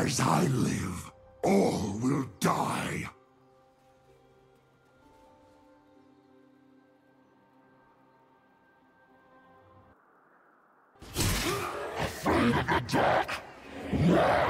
As I live, all will die. Afraid of the dark? Lies!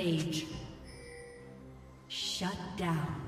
Rampage. Shut down.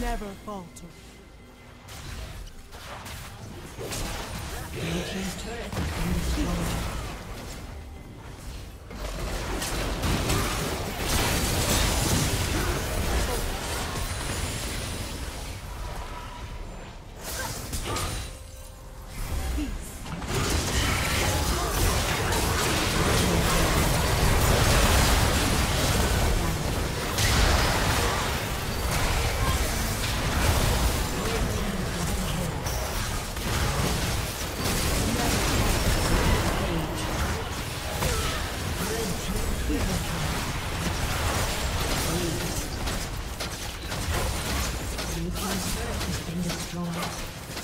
Never falter. Turret has been destroyed. A